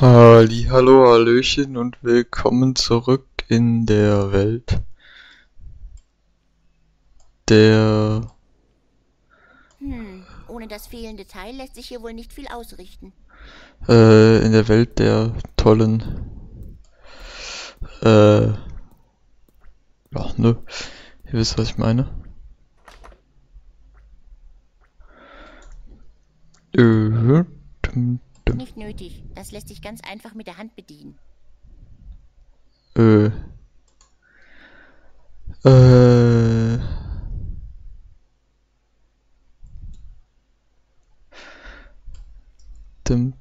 Halli, hallo, hallöchen und willkommen zurück in der Welt der Hm, ohne das fehlende Teil lässt sich hier wohl nicht viel ausrichten. äh, in der Welt der tollen äh ja, ne, ihr wisst, was ich meine. Äh, dum, dum, Nicht nötig, das lässt sich ganz einfach mit der Hand bedienen. äh, äh, dum.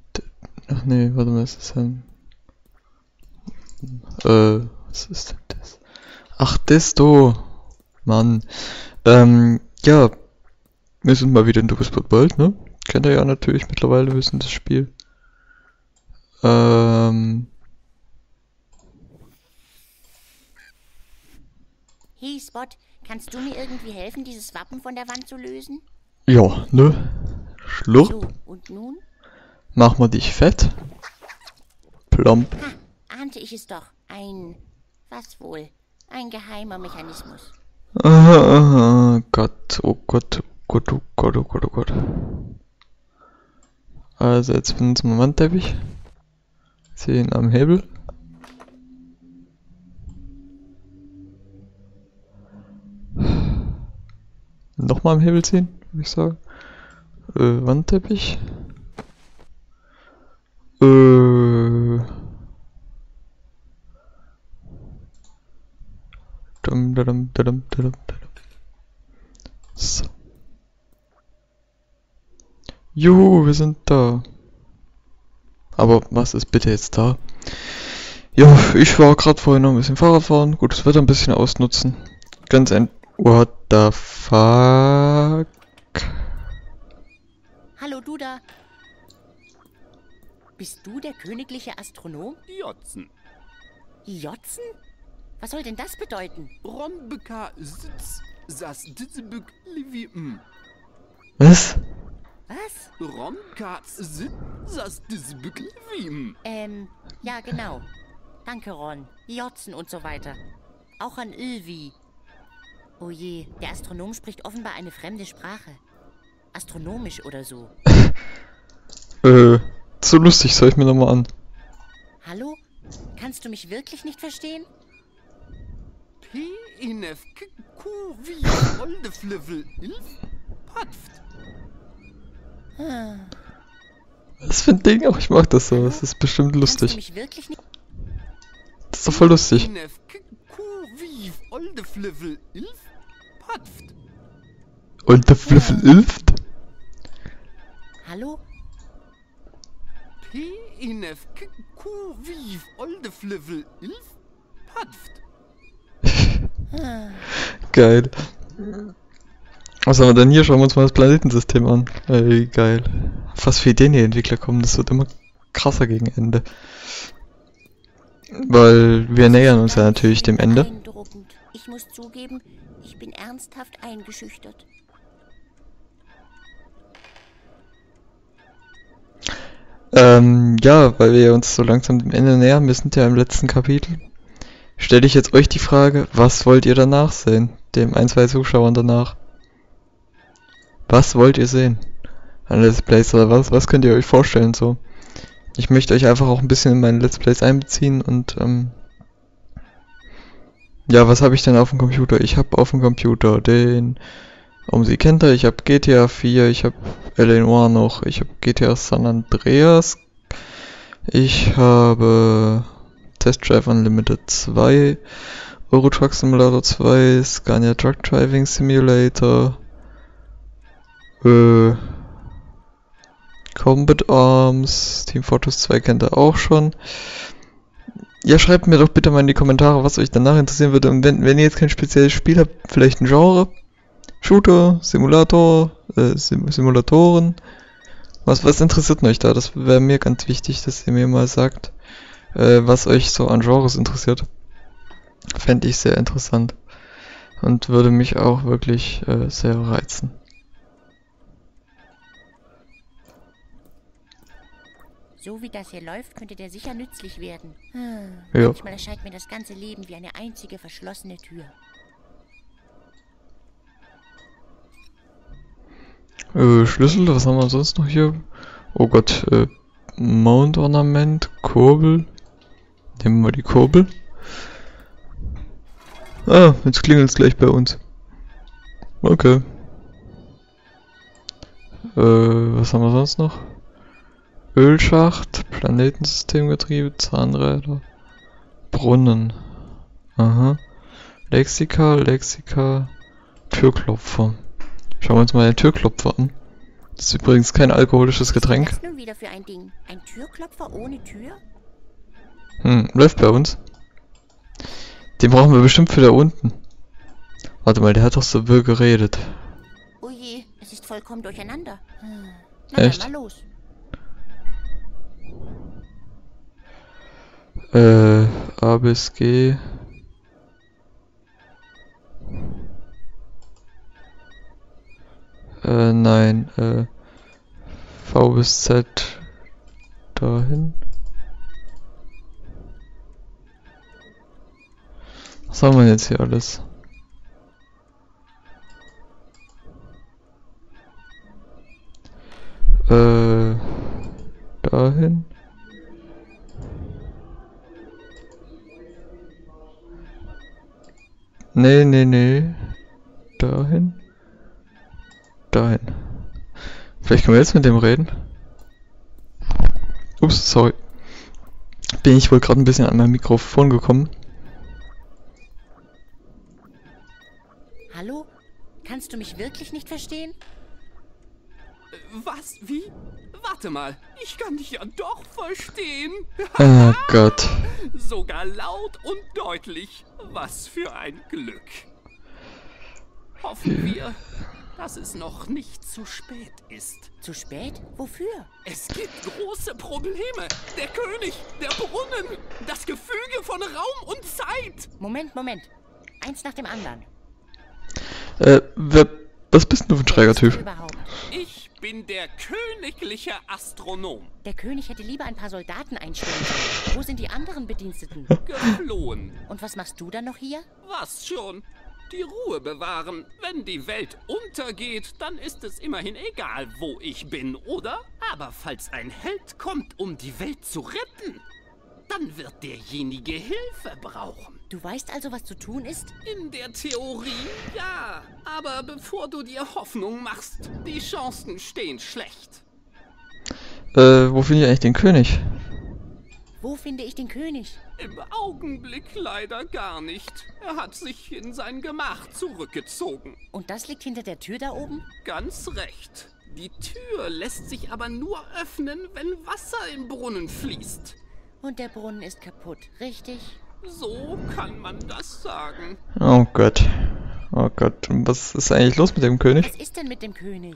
Ach nee, warte mal, ist das ein. Äh, was ist denn das? Ach, Desto! Mann. Ähm, ja. Wir sind mal wieder in Du bist bald, ne? Kennt ihr ja natürlich mittlerweile, wissen das Spiel. Ähm, Hey Spot, kannst du mir irgendwie helfen, dieses Wappen von der Wand zu lösen? ja, ne? Schlurp, So, und nun? mach mal dich fett. Plomp. Ha, ahnte ich es doch. Ein, was wohl? Ein geheimer Mechanismus. Ah, Gott, oh Gott, oh Gott, oh Gott, oh Gott, oh Gott. Also jetzt benutzen wir Wandteppich. Sehen am Hebel. Nochmal am Hebel ziehen, würde ich sagen. Äh, Wandteppich. Äh. Dum, dadum, dadum. So. Juhu, wir sind da. Aber was ist bitte jetzt da? Ja, ich war gerade vorhin noch ein bisschen Fahrrad fahren, gutes Wetter ein bisschen ausnutzen. Ganz ein... What the fuck? Hallo du da. Bist du der königliche Astronom? Jotzen. Jotzen? Was soll denn das bedeuten? Rombeka sitz, sas ditzebück livim. Was? Was? Romka sit, sas ditzebück livim. Ähm, ja genau. Danke Ron. Jotzen und so weiter. Auch an Ilvi. Oh je, der Astronom spricht offenbar eine fremde Sprache. Astronomisch oder so. Äh, so lustig, soll ich mir nochmal an. Hallo? Kannst du mich wirklich nicht verstehen? P inef k q wie olde flivel ilf patft. Was für ein Ding? Aber ich mag das so, das ist bestimmt lustig. Das ist doch voll lustig. Und der Fliffel hilft? Hallo? P inef k q wie olde flivel ilf patft. Geil. Was haben wir denn hier? Schauen wir uns mal das Planetensystem an. Ey, geil. Was für Ideen die Entwickler kommen, das wird immer krasser gegen Ende. Weil wir nähern uns ja natürlich dem Ende. Ich muss zugeben, ich bin ernsthaft eingeschüchtert. Ähm, ja, weil wir uns so langsam dem Ende nähern, wir sind ja im letzten Kapitel. Stelle ich jetzt euch die Frage, was wollt ihr danach sehen? Dem ein, zwei Zuschauern danach. Was wollt ihr sehen? An Let's Plays oder was? Was könnt ihr euch vorstellen so? Ich möchte euch einfach auch ein bisschen in meine Let's Plays einbeziehen und ähm, ja, was habe ich denn auf dem Computer? Ich habe auf dem Computer den, um sie kennt ihr, ich habe GTA 4, ich habe L.A. Noch, ich habe GTA San Andreas, ich habe Test Drive Unlimited 2, Euro Truck Simulator 2, Scania Truck Driving Simulator, äh, Combat Arms, Team Fortress 2 kennt ihr auch schon. Ja, schreibt mir doch bitte mal in die Kommentare, was euch danach interessieren würde. Und wenn, wenn ihr jetzt kein spezielles Spiel habt, vielleicht ein Genre, Shooter, Simulator, äh, Sim Simulatoren. Was, was interessiert euch da? Das wäre mir ganz wichtig, dass ihr mir mal sagt, äh, was euch so an Genres interessiert. Fände ich sehr interessant. Und würde mich auch wirklich äh, sehr reizen. So wie das hier läuft, könnte der sicher nützlich werden. Hm. Ja. Manchmal erscheint mir das ganze Leben wie eine einzige verschlossene Tür. Äh, Schlüssel, was haben wir sonst noch hier? Oh Gott, äh, Mount Ornament, Kurbel. Nehmen wir die Kurbel. Ah, jetzt klingelt es gleich bei uns. Okay. Äh, was haben wir sonst noch? Ölschacht, Planetensystemgetriebe, Zahnräder, Brunnen. Aha. Lexika, Lexika, Türklopfer. Schauen wir uns mal den Türklopfer an. Das ist übrigens kein alkoholisches Getränk. Was ist nun wieder für ein Ding? Ein Türklopfer ohne Tür? Hm, läuft bei uns. Den brauchen wir bestimmt für da unten. Warte mal, der hat doch so wirr geredet. Oh je, es ist vollkommen durcheinander. Hm. Na Echt? dann mal los. Äh, A bis G. Äh, nein, äh, V bis Z dahin. Was haben wir jetzt hier alles? Nee, nee, nee. Dahin. Dahin. Vielleicht können wir jetzt mit dem reden. Ups, sorry. Bin ich wohl gerade ein bisschen an mein Mikrofon gekommen. Hallo? Kannst du mich wirklich nicht verstehen? Was? Wie? Warte mal, ich kann dich ja doch verstehen. Oh Gott. Sogar laut und deutlich. Was für ein Glück. Hoffen wir, dass es noch nicht zu spät ist. Zu spät? Wofür? Es gibt große Probleme. Der König, der Brunnen, das Gefüge von Raum und Zeit. Moment, Moment. Eins nach dem anderen. Äh, wer, was bist denn du für ein schräger Wer bist du Typ? Überhaupt? Ich bin der königliche Astronom. Der König hätte lieber ein paar Soldaten einstellen sollen. Wo sind die anderen Bediensteten? Geflohen. Und was machst du dann noch hier? Was schon? Die Ruhe bewahren. Wenn die Welt untergeht, dann ist es immerhin egal, wo ich bin, oder? Aber falls ein Held kommt, um die Welt zu retten, dann wird derjenige Hilfe brauchen. Du weißt also, was zu tun ist? In der Theorie ja, aber bevor du dir Hoffnung machst, die Chancen stehen schlecht. Äh, wo finde ich eigentlich den König? Wo finde ich den König? Im Augenblick leider gar nicht. Er hat sich in sein Gemach zurückgezogen. Und das liegt hinter der Tür da oben? Ganz recht. Die Tür lässt sich aber nur öffnen, wenn Wasser im Brunnen fließt. Und der Brunnen ist kaputt, richtig? So kann man das sagen. Oh Gott. Oh Gott. Und was ist eigentlich los mit dem König? Was ist denn mit dem König?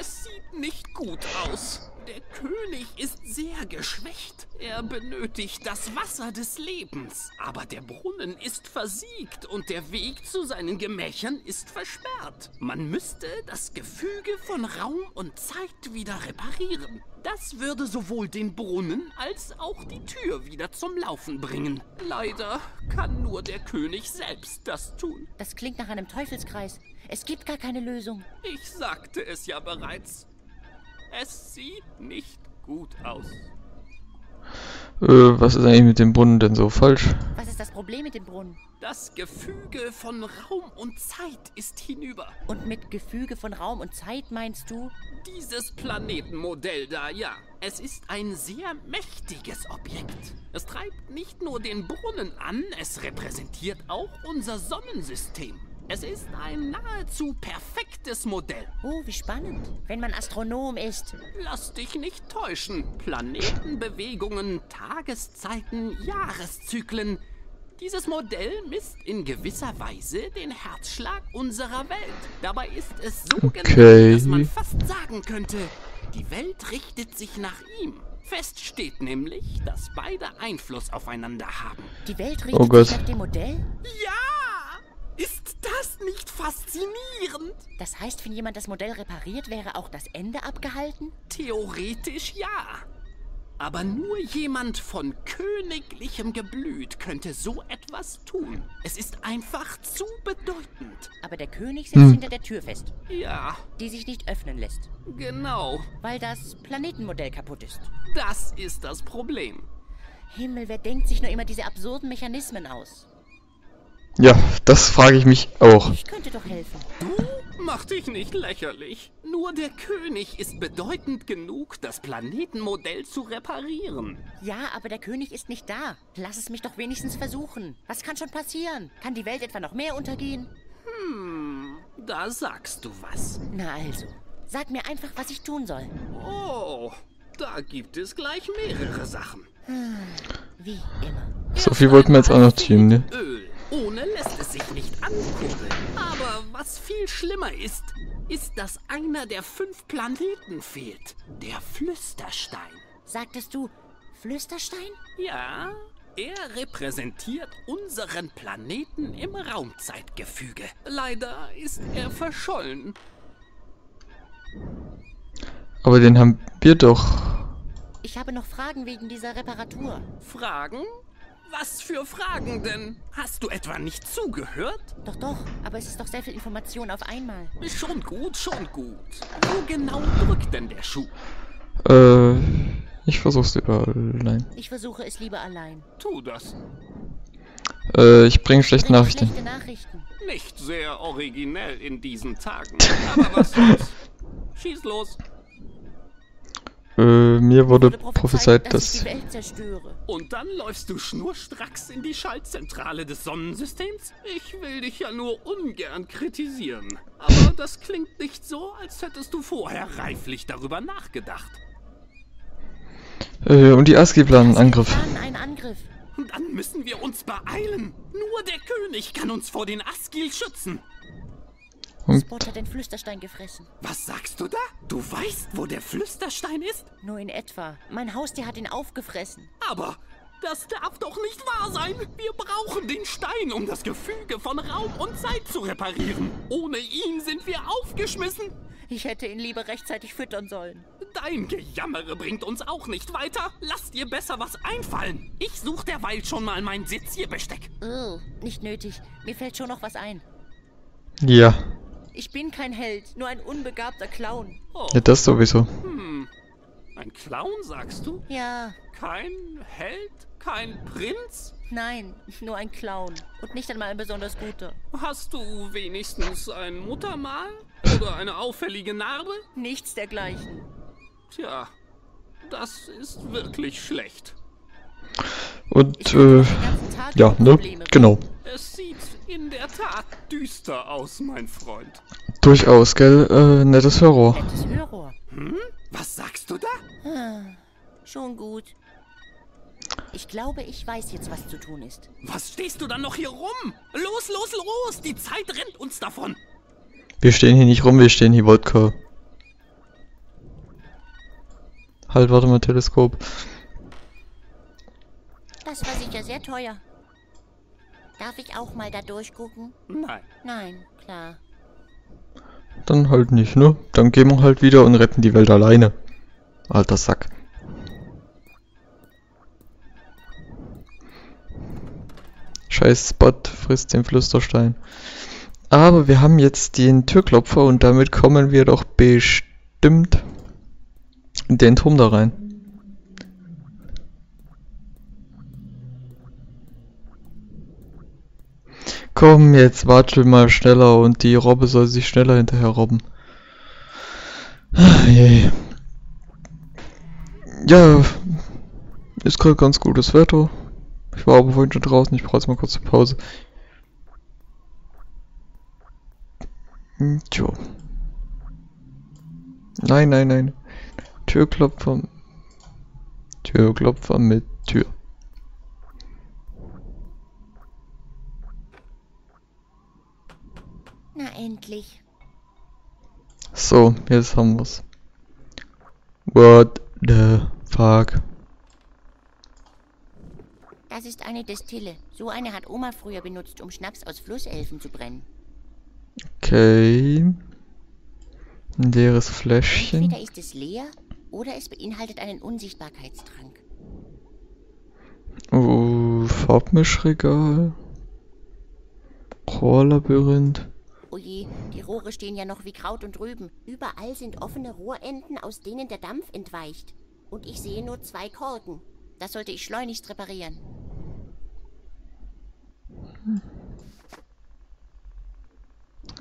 Es sieht nicht gut aus. Der König ist sehr geschwächt. Er benötigt das Wasser des Lebens. Aber der Brunnen ist versiegt und der Weg zu seinen Gemächern ist versperrt. Man müsste das Gefüge von Raum und Zeit wieder reparieren. Das würde sowohl den Brunnen als auch die Tür wieder zum Laufen bringen. Leider kann nur der König selbst das tun. Das klingt nach einem Teufelskreis. Es gibt gar keine Lösung. Ich sagte es ja bereits. Es sieht nicht gut aus. Äh, was ist eigentlich mit dem Brunnen denn so falsch? Was ist das Problem mit dem Brunnen? Das Gefüge von Raum und Zeit ist hinüber. Und mit Gefüge von Raum und Zeit meinst du? Dieses Planetenmodell da, ja. Es ist ein sehr mächtiges Objekt. Es treibt nicht nur den Brunnen an, es repräsentiert auch unser Sonnensystem. Es ist ein nahezu perfektes Modell. Oh, wie spannend. Wenn man Astronom ist. Lass dich nicht täuschen. Planetenbewegungen, Tageszeiten, Jahreszyklen. Dieses Modell misst in gewisser Weise den Herzschlag unserer Welt. Dabei ist es so Okay. genau, dass man fast sagen könnte, die Welt richtet sich nach ihm. Fest steht nämlich, dass beide Einfluss aufeinander haben. Die Welt richtet Oh sich nach dem Modell? Ja! Ist das nicht faszinierend? Das heißt, wenn jemand das Modell repariert, wäre auch das Ende abgehalten? Theoretisch ja. Aber nur jemand von königlichem Geblüt könnte so etwas tun. Es ist einfach zu bedeutend. Aber der König sitzt hinter der Tür fest, Ja, die sich nicht öffnen lässt, genau. weil das Planetenmodell kaputt ist. Das ist das Problem. Himmel, wer denkt sich nur immer diese absurden Mechanismen aus? Ja, das frage ich mich auch. Ich könnte doch helfen. Du mach dich nicht lächerlich. Nur der König ist bedeutend genug, das Planetenmodell zu reparieren. Ja, aber der König ist nicht da. Lass es mich doch wenigstens versuchen. Was kann schon passieren? Kann die Welt etwa noch mehr untergehen? Hm, da sagst du was. Na also, sag mir einfach, was ich tun soll. Oh, da gibt es gleich mehrere Sachen. Wie immer. So viel wollten wir jetzt auch noch teamen, ne? Öl. Ohne lässt es sich nicht ankurbeln. Aber was viel schlimmer ist, ist, dass einer der fünf Planeten fehlt. Der Flüsterstein. Sagtest du Flüsterstein? Ja, er repräsentiert unseren Planeten im Raumzeitgefüge. Leider ist er verschollen. Aber den haben wir doch. Ich habe noch Fragen wegen dieser Reparatur. Fragen? Was für Fragen denn? Hast du etwa nicht zugehört? Doch, doch, aber es ist doch sehr viel Information auf einmal. Schon gut, schon gut. Wo genau drückt denn der Schuh? Äh, ich versuch's lieber allein. Ich versuche es lieber allein. Tu das. Äh, ich bringe schlechte Bringe Nachrichten. Schlechte Nachrichten. Nicht sehr originell in diesen Tagen. Aber was soll's? Schieß los. Äh, mir wurde prophezeit, dass ich dass. die Welt zerstöre. Und dann läufst du schnurstracks in die Schaltzentrale des Sonnensystems? Ich will dich ja nur ungern kritisieren. Aber das klingt nicht so, als hättest du vorher reiflich darüber nachgedacht. Äh, und die ASCII planen einen Angriff. Einen Angriff. Und dann müssen wir uns beeilen. Nur der König kann uns vor den Asgil schützen. Und Spot hat den Flüsterstein gefressen. Was sagst du da? Du weißt, wo der Flüsterstein ist? Nur in etwa. Mein Haustier hat ihn aufgefressen. Aber das darf doch nicht wahr sein. Wir brauchen den Stein, um das Gefüge von Raum und Zeit zu reparieren. Ohne ihn sind wir aufgeschmissen. Ich hätte ihn lieber rechtzeitig füttern sollen. Dein Gejammere bringt uns auch nicht weiter. Lass dir besser was einfallen. Ich such derweil schon mal mein Sezierbesteck. Oh, nicht nötig. Mir fällt schon noch was ein. ja, Ich bin kein Held, nur ein unbegabter Clown. Oh, ja, das sowieso. hm. Ein Clown, sagst du? Ja, Kein Held? Kein Prinz? nein, nur ein Clown. Und nicht einmal ein besonders guter. Hast du wenigstens ein Muttermal? Oder eine auffällige Narbe? Nichts dergleichen. Tja, das ist wirklich schlecht. Und, äh, noch den ganzen Tag ja, ne? Probleme Genau. In der Tat düster aus, mein Freund. Durchaus, gell? Äh, nettes Hörrohr. Nettes Hörrohr. Was sagst du da? Ah, schon gut. Ich glaube, ich weiß jetzt, was zu tun ist. Was stehst du dann noch hier rum? Los, los, los! Die Zeit rennt uns davon. Wir stehen hier nicht rum, wir stehen hier Wodka. Halt, warte mal, Teleskop. Das war sicher sehr teuer. Darf ich auch mal da durchgucken? Nein. Nein, klar. Dann halt nicht, ne? Dann gehen wir halt wieder und retten die Welt alleine. Alter Sack. Scheiß Spot frisst den Flüsterstein. Aber wir haben jetzt den Türklopfer und damit kommen wir doch bestimmt in den Turm da rein. Komm, jetzt watschel mal schneller und die Robbe soll sich schneller hinterher robben. Ah. Ja, ist gerade ganz gutes Wetter. Ich war aber vorhin schon draußen, ich brauche jetzt mal kurz eine Pause. Hm, Tjo. Nein, nein, nein. Türklopfer. Türklopfer mit Tür. Na endlich. So, jetzt haben wir's. What the fuck? Das ist eine Destille. So eine hat Oma früher benutzt, um Schnaps aus Flusselfen zu brennen. Okay. Ein leeres Fläschchen. Entweder ist es leer Oder es beinhaltet einen Unsichtbarkeitstrank. Oh, Farbmischregal. Rohrlabyrinth. Oje, die Rohre stehen ja noch wie Kraut und Rüben. Überall sind offene Rohrenden, aus denen der Dampf entweicht. Und ich sehe nur zwei Korken. Das sollte ich schleunigst reparieren.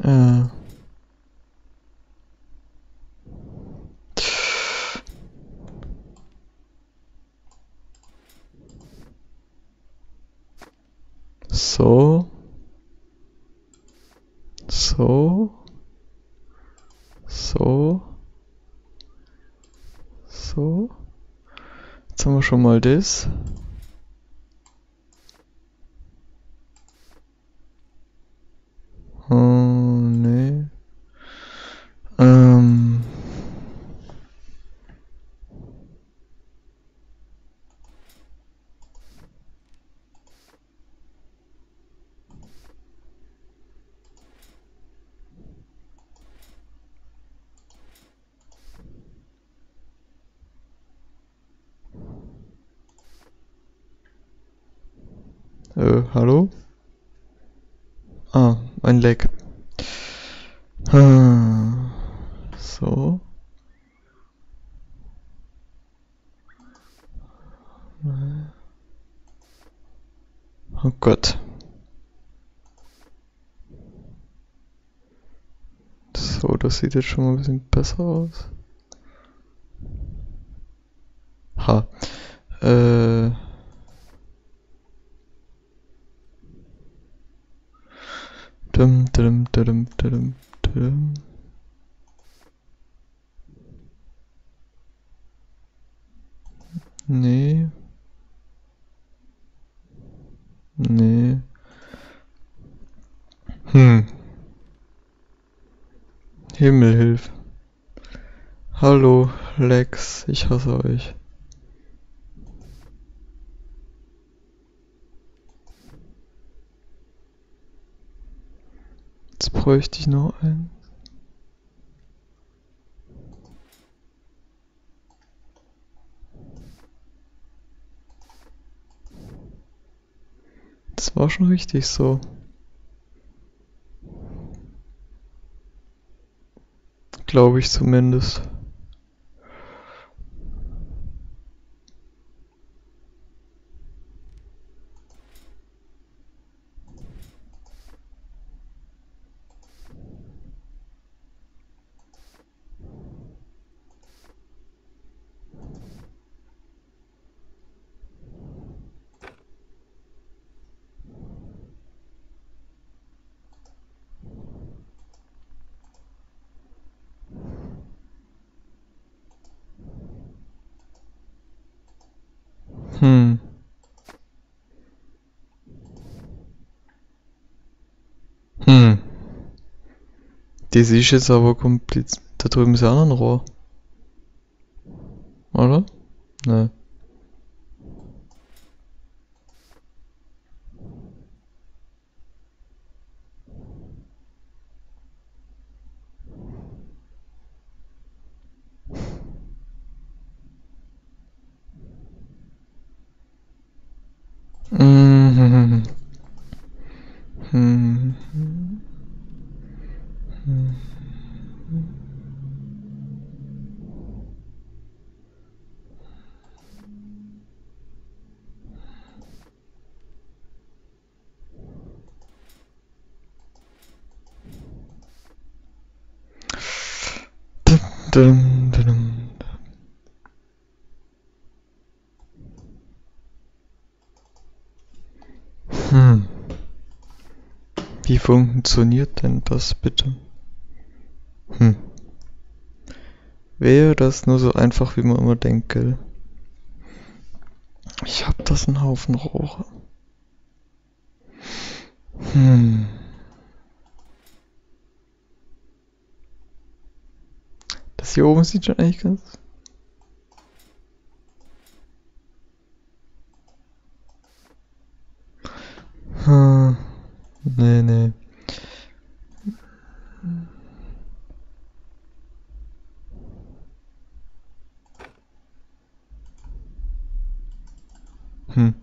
Äh. So. So. So. So. Jetzt haben wir schon mal das. Oh, nee. Ähm. Äh, hallo? Ah, ein Leck. Ah, So. Oh Gott. So, das sieht jetzt schon mal ein bisschen besser aus. Ha. Äh. Dum, dum, dum, dum, dum. Nee. Nee. Hm. Himmel hilf. Hallo, Lex, ich hasse euch. Bräuchte ich noch einen. Das war schon richtig so. Glaube ich zumindest. Hm. Hm. Das ist jetzt aber kompliziert. Da drüben ist auch noch ein Rohr. Oder? Ne. Dum, dum. Hm. Wie funktioniert denn das bitte? Hm. Wäre das nur so einfach, wie man immer denkt, gell? Ich hab das einen Haufen Rohre. Hm. Das hier oben sieht schon eigentlich ganz... Hm. Nee, nee. Hm.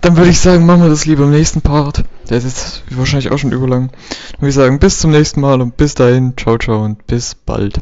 Dann würde ich sagen, machen wir das lieber im nächsten Part. Der ist jetzt wahrscheinlich auch schon überlang. Dann würde ich sagen, bis zum nächsten Mal und bis dahin, ciao, ciao und bis bald.